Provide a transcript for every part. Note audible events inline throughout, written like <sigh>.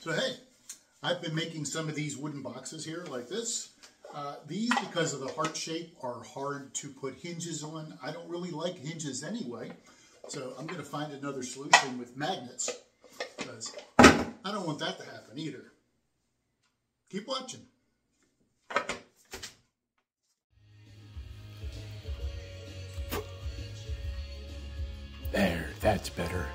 So hey, I've been making some of these wooden boxes here like this. Uh, these, because of the heart shape, are hard to put hinges on. I don't really like hinges anyway, so I'm going to find another solution with magnets because I don't want that to happen either. Keep watching. There, that's better.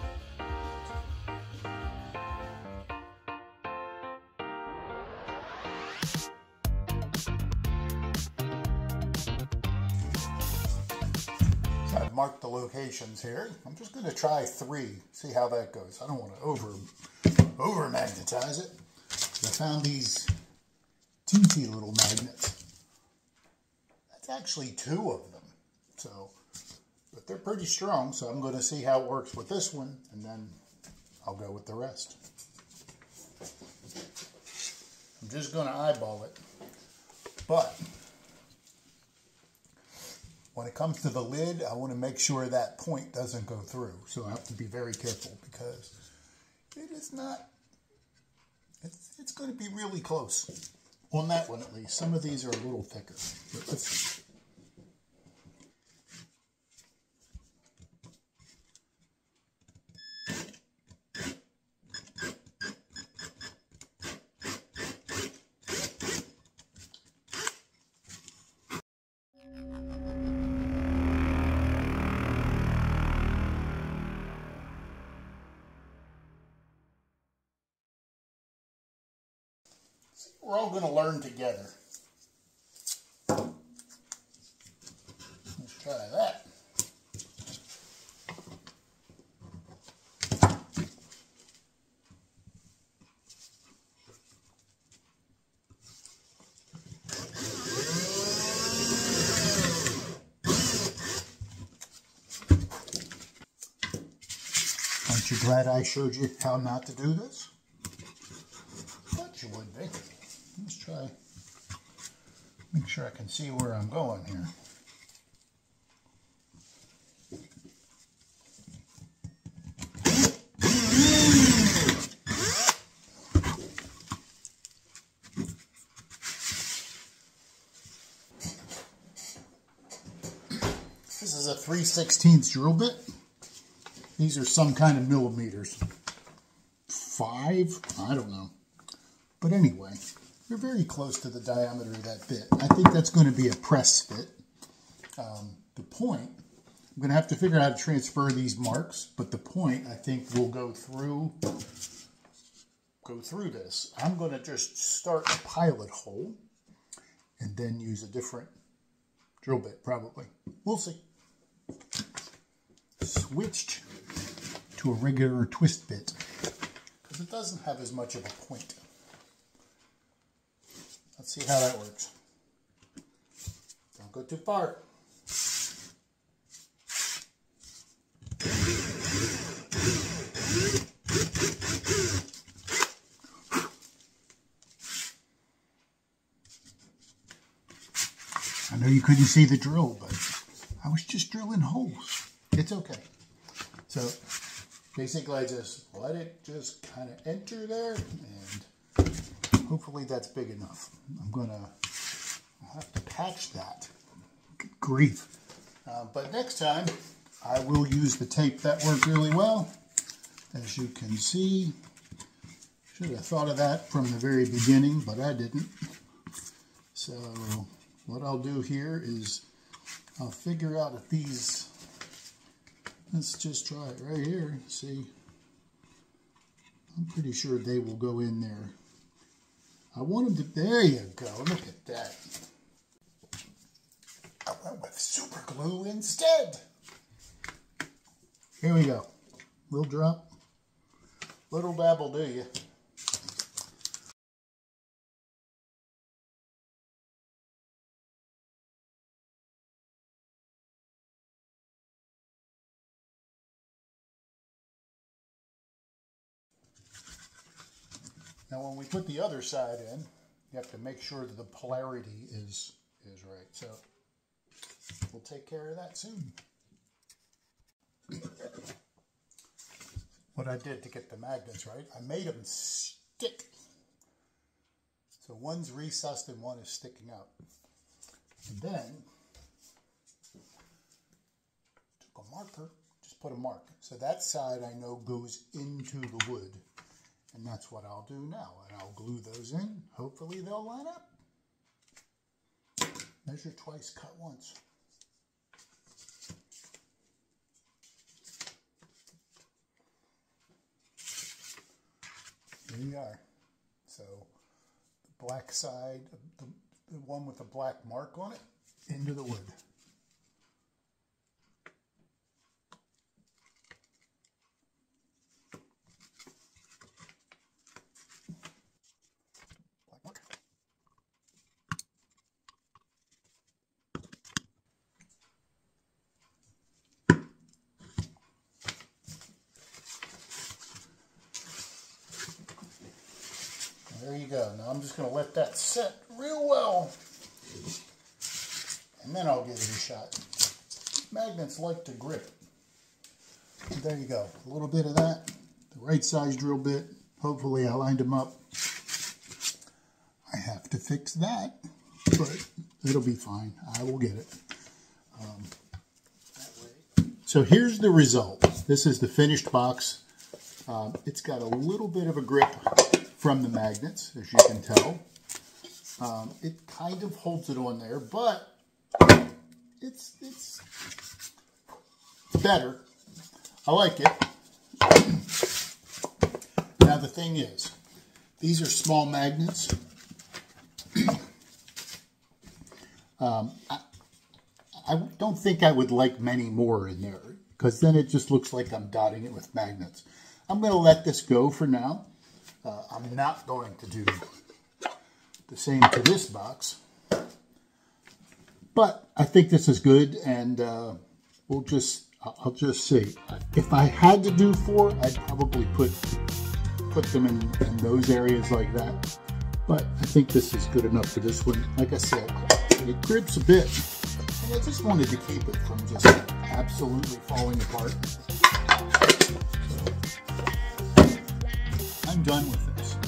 Locations here. I'm just going to try three, see how that goes. I don't want to over, over magnetize it. I found these teensy little magnets. That's actually two of them. So, but they're pretty strong, so I'm going to see how it works with this one, and then I'll go with the rest. I'm just going to eyeball it. But when it comes to the lid, I want to make sure that point doesn't go through. So I have to be very careful because it is not, it's, it's going to be really close. On that one at least. Some of these are a little thicker. But let's, we're all going to learn together. Let's try that. Aren't you glad I showed you how not to do this? Thought you would be. Try, make sure I can see where I'm going here. This is a 3 16 drill bit. These are some kind of millimeters. Five? I don't know. But anyway, we're very close to the diameter of that bit. I think that's going to be a press fit. Um, the point, I'm going to have to figure out how to transfer these marks, but the point I think will go through go through this. I'm going to just start a pilot hole and then use a different drill bit, probably. We'll see. Switched to a regular twist bit because it doesn't have as much of a point. Let's see how that works. Don't go too far. I know you couldn't see the drill, but I was just drilling holes. It's okay. So basically I just let it just kind of enter there and hopefully that's big enough. I'm gonna have to patch that. Good grief. Uh, but next time I will use the tape that worked really well. As you can see, should have thought of that from the very beginning, but I didn't. So what I'll do here is I'll figure out if these, let's just try it right here, see. I'm pretty sure they will go in there. I want them to, there you go, look at that. I went with super glue instead. Here we go. Little drop. Little dabble do you. Now when we put the other side in, you have to make sure that the polarity is, is right. So we'll take care of that soon. what I did to get the magnets right, I made them stick. So one's recessed and one is sticking out. And then, took a marker, just put a mark. So that side I know goes into the wood. And that's what I'll do now. And I'll glue those in. Hopefully they'll line up. Measure twice, cut once. Here you are. So the black side, the, the one with the black mark on it, into the wood. There you go. Now I'm just going to let that set real well. And then I'll give it a shot. Magnets like to grip. There you go. A little bit of that. The right size drill bit. Hopefully I lined them up. I have to fix that. But it'll be fine. I will get it. Um, so here's the result. This is the finished box. Um, it's got a little bit of a grip from the magnets, as you can tell. Um, it kind of holds it on there, but it's, it's better. I like it. Now the thing is, these are small magnets. <clears throat> um, I, I don't think I would like many more in there because then it just looks like I'm dotting it with magnets. I'm going to let this go for now. Uh, I'm not going to do the same to this box. But I think this is good, and uh, we'll just, I'll just see. If I had to do four, I'd probably put put them in, in those areas like that. But I think this is good enough for this one. Like I said, it grips a bit. And I just wanted to keep it from just absolutely falling apart. I'm done with this.